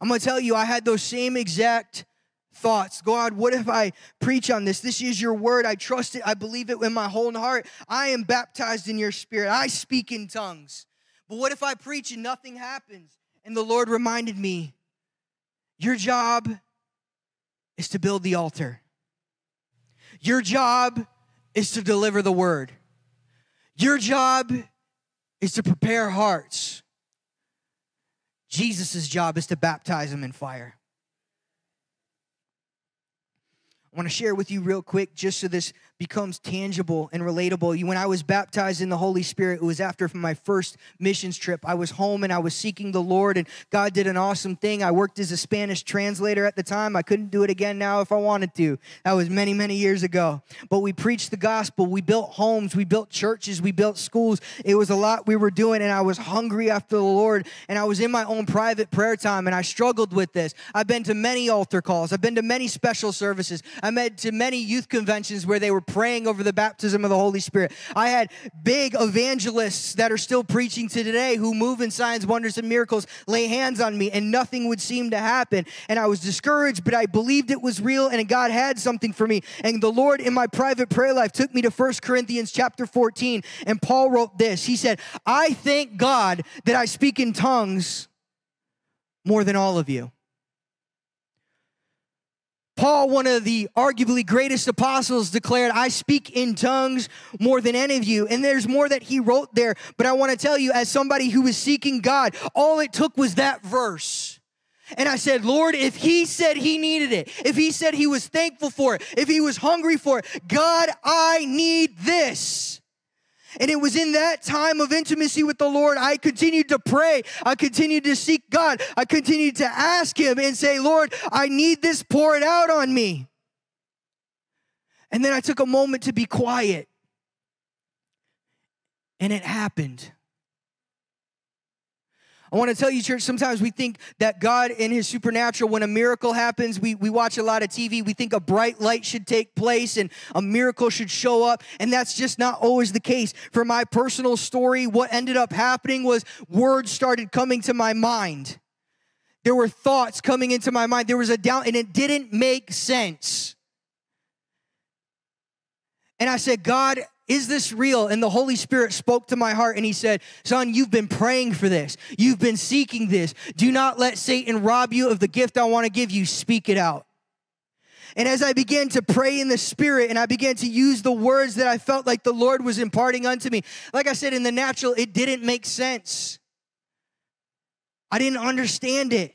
I'm gonna tell you, I had those same exact thoughts. God, what if I preach on this? This is your word. I trust it. I believe it with my whole heart. I am baptized in your spirit. I speak in tongues. But what if I preach and nothing happens? And the Lord reminded me, your job is to build the altar. Your job is to deliver the word. Your job is to prepare hearts. Jesus' job is to baptize them in fire. I want to share with you real quick just so this becomes tangible and relatable. When I was baptized in the Holy Spirit, it was after my first missions trip. I was home and I was seeking the Lord, and God did an awesome thing. I worked as a Spanish translator at the time. I couldn't do it again now if I wanted to. That was many, many years ago. But we preached the gospel. We built homes. We built churches. We built schools. It was a lot we were doing, and I was hungry after the Lord. And I was in my own private prayer time, and I struggled with this. I've been to many altar calls. I've been to many special services. I met to many youth conventions where they were praying over the baptism of the Holy Spirit. I had big evangelists that are still preaching to today who move in signs, wonders, and miracles, lay hands on me, and nothing would seem to happen. And I was discouraged, but I believed it was real and God had something for me. And the Lord in my private prayer life took me to First Corinthians chapter 14, and Paul wrote this. He said, I thank God that I speak in tongues more than all of you. Paul, one of the arguably greatest apostles, declared, I speak in tongues more than any of you. And there's more that he wrote there. But I want to tell you, as somebody who was seeking God, all it took was that verse. And I said, Lord, if he said he needed it, if he said he was thankful for it, if he was hungry for it, God, I need this. And it was in that time of intimacy with the Lord, I continued to pray. I continued to seek God. I continued to ask Him and say, Lord, I need this poured out on me. And then I took a moment to be quiet. And it happened. I want to tell you, church, sometimes we think that God in his supernatural, when a miracle happens, we, we watch a lot of TV, we think a bright light should take place and a miracle should show up. And that's just not always the case. For my personal story, what ended up happening was words started coming to my mind. There were thoughts coming into my mind. There was a doubt, and it didn't make sense. And I said, God, is this real? And the Holy Spirit spoke to my heart and he said, Son, you've been praying for this. You've been seeking this. Do not let Satan rob you of the gift I want to give you. Speak it out. And as I began to pray in the Spirit and I began to use the words that I felt like the Lord was imparting unto me, like I said, in the natural, it didn't make sense. I didn't understand it.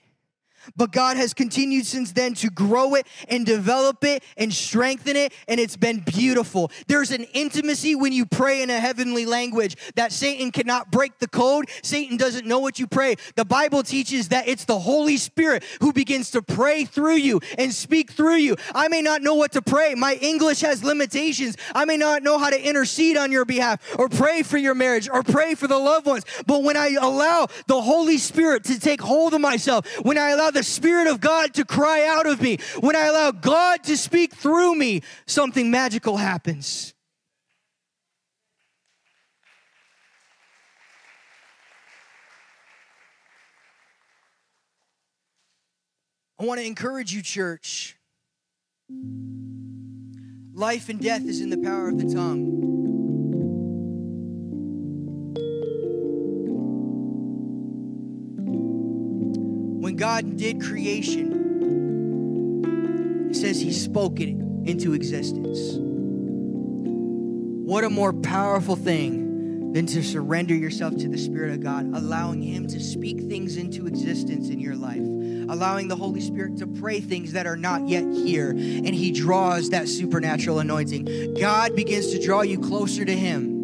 But God has continued since then to grow it and develop it and strengthen it, and it's been beautiful. There's an intimacy when you pray in a heavenly language that Satan cannot break the code. Satan doesn't know what you pray. The Bible teaches that it's the Holy Spirit who begins to pray through you and speak through you. I may not know what to pray. My English has limitations. I may not know how to intercede on your behalf or pray for your marriage or pray for the loved ones. But when I allow the Holy Spirit to take hold of myself, when I allow the Spirit of God to cry out of me, when I allow God to speak through me, something magical happens. I want to encourage you, church. Life and death is in the power of the tongue. God did creation, it says He spoke it into existence. What a more powerful thing than to surrender yourself to the Spirit of God, allowing Him to speak things into existence in your life, allowing the Holy Spirit to pray things that are not yet here, and He draws that supernatural anointing. God begins to draw you closer to Him.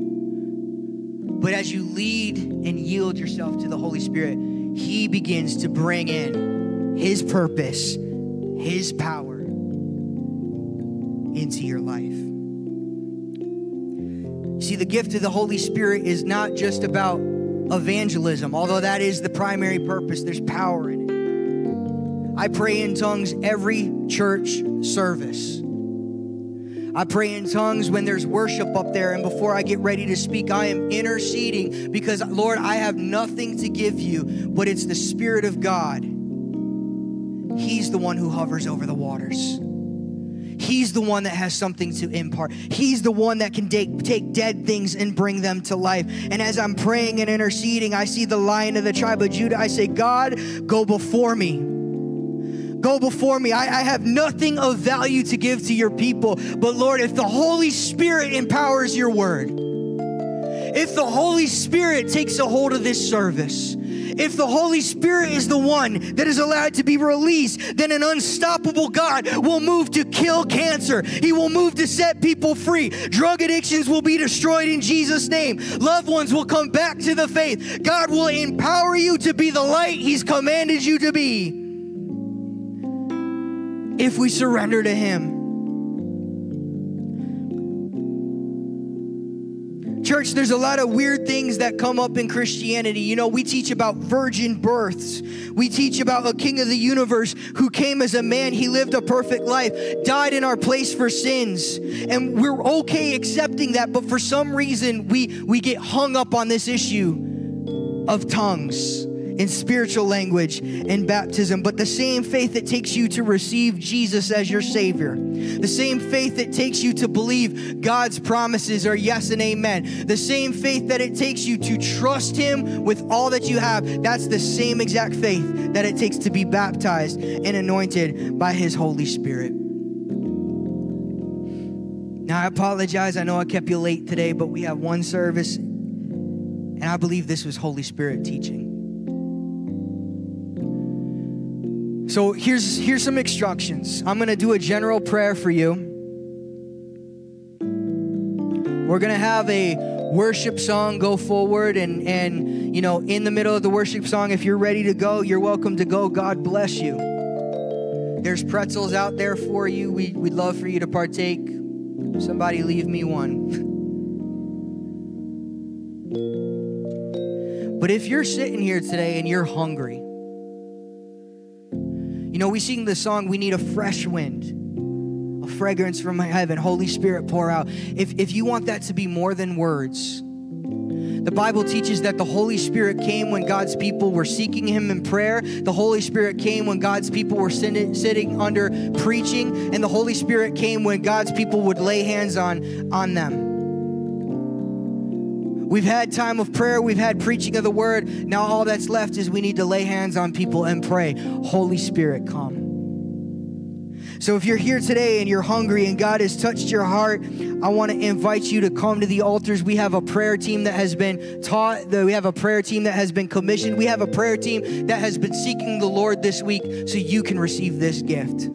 But as you lead and yield yourself to the Holy Spirit, He begins to bring in His purpose, His power into your life. See, the gift of the Holy Spirit is not just about evangelism, although that is the primary purpose, there's power in it. I pray in tongues every church service. I pray in tongues when there's worship up there, and before I get ready to speak, I am interceding because, Lord, I have nothing to give you, but it's the Spirit of God. He's the one who hovers over the waters. He's the one that has something to impart. He's the one that can take, take dead things and bring them to life. And as I'm praying and interceding, I see the lion of the tribe of Judah. I say, God, go before me go before me. I, I, have nothing of value to give to your people. But Lord, if the Holy Spirit empowers your word, if the Holy Spirit takes a hold of this service, if the Holy Spirit is the one that is allowed to be released, then an unstoppable God will move to kill cancer. He will move to set people free. Drug addictions will be destroyed in Jesus' name. Loved ones will come back to the faith. God will empower you to be the light He's commanded you to be if we surrender to Him. Church, there's a lot of weird things that come up in Christianity. You know, we teach about virgin births. We teach about a king of the universe who came as a man. He lived a perfect life, died in our place for sins. And we're okay accepting that, but for some reason, we, we get hung up on this issue of tongues in spiritual language in baptism, but the same faith that takes you to receive Jesus as your Savior, the same faith that takes you to believe God's promises are yes and amen, the same faith that it takes you to trust Him with all that you have, that's the same exact faith that it takes to be baptized and anointed by His Holy Spirit. Now, I apologize. I know I kept you late today, but we have one service, and I believe this was Holy Spirit teaching. So here's here's some instructions. I'm going to do a general prayer for you. We're going to have a worship song go forward and and you know in the middle of the worship song if you're ready to go, you're welcome to go. God bless you. There's pretzels out there for you. We, we'd love for you to partake. Somebody leave me one. But if you're sitting here today and you're hungry, you know, we sing the song, We Need a Fresh Wind, a fragrance from heaven. Holy Spirit, pour out. If, if you want that to be more than words, the Bible teaches that the Holy Spirit came when God's people were seeking Him in prayer. The Holy Spirit came when God's people were sitting under preaching. And the Holy Spirit came when God's people would lay hands on, on them. We've had time of prayer, we've had preaching of the word. Now all that's left is we need to lay hands on people and pray. Holy Spirit, come. So if you're here today and you're hungry and God has touched your heart, I want to invite you to come to the altars. We have a prayer team that has been taught, we have a prayer team that has been commissioned. We have a prayer team that has been seeking the Lord this week so you can receive this gift.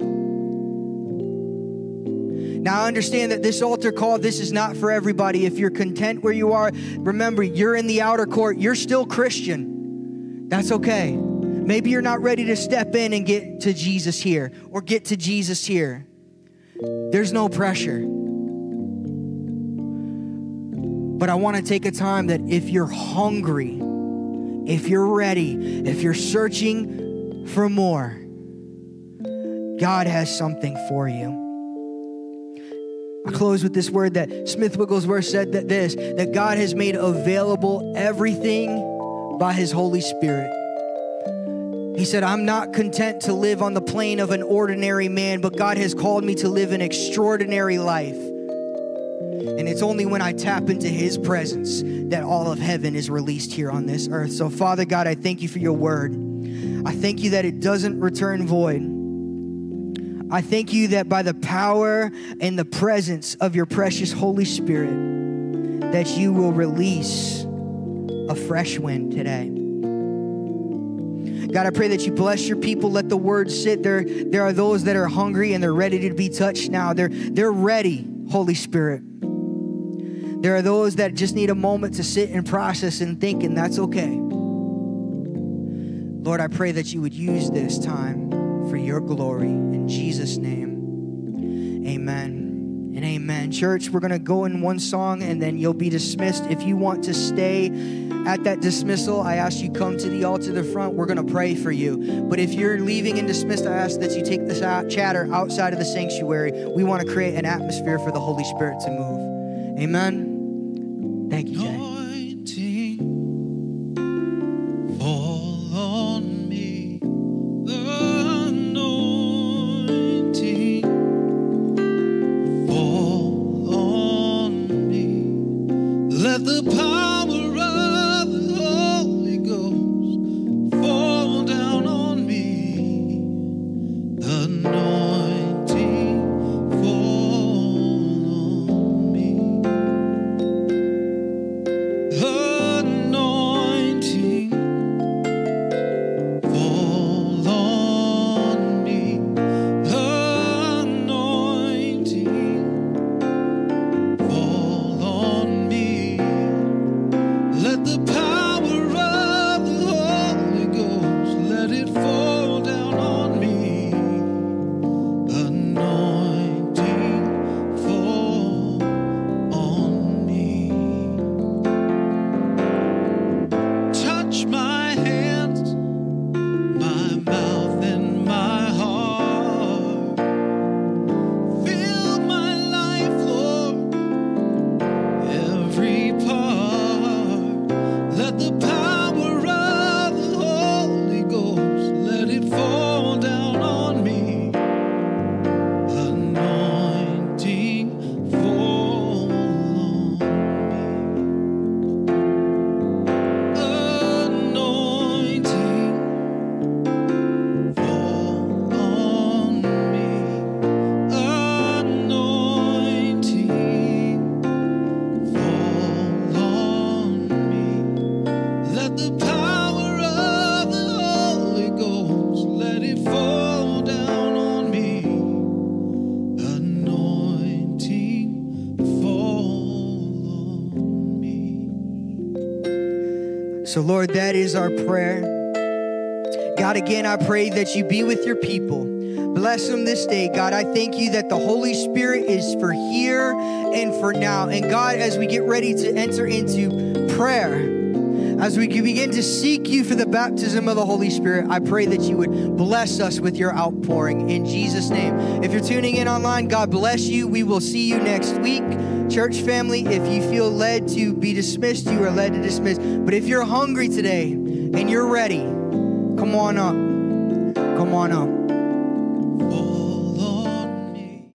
Now, I understand that this altar call, this is not for everybody. If you're content where you are, remember, you're in the outer court. You're still Christian. That's okay. Maybe you're not ready to step in and get to Jesus here or get to Jesus here. There's no pressure. But I want to take a time that if you're hungry, if you're ready, if you're searching for more, God has something for you. I close with this word that Smith Wigglesworth said that this that God has made available everything by his Holy Spirit. He said, I'm not content to live on the plane of an ordinary man, but God has called me to live an extraordinary life. And it's only when I tap into His presence that all of heaven is released here on this earth. So, Father God, I thank you for your word. I thank you that it doesn't return void. I thank you that by the power and the presence of your precious Holy Spirit, that you will release a fresh wind today. God, I pray that you bless your people. Let the word sit. There, there are those that are hungry and they're ready to be touched now. They're, they're ready, Holy Spirit. There are those that just need a moment to sit and process and think, and that's okay. Lord, I pray that you would use this time for your glory. In Jesus' name, amen and amen. Church, we're going to go in one song and then you'll be dismissed. If you want to stay at that dismissal, I ask you come to the altar the front. We're going to pray for you. But if you're leaving and dismissed, I ask that you take this chatter outside of the sanctuary. We want to create an atmosphere for the Holy Spirit to move. Amen. So, Lord, that is our prayer. God, again, I pray that you be with your people. Bless them this day. God, I thank you that the Holy Spirit is for here and for now. And God, as we get ready to enter into prayer, as we begin to seek you for the baptism of the Holy Spirit, I pray that you would bless us with your outpouring in Jesus' name. If you're tuning in online, God bless you. We will see you next week. Church family, if you feel led to be dismissed, you are led to dismiss. But if you're hungry today and you're ready, come on up. Come on up.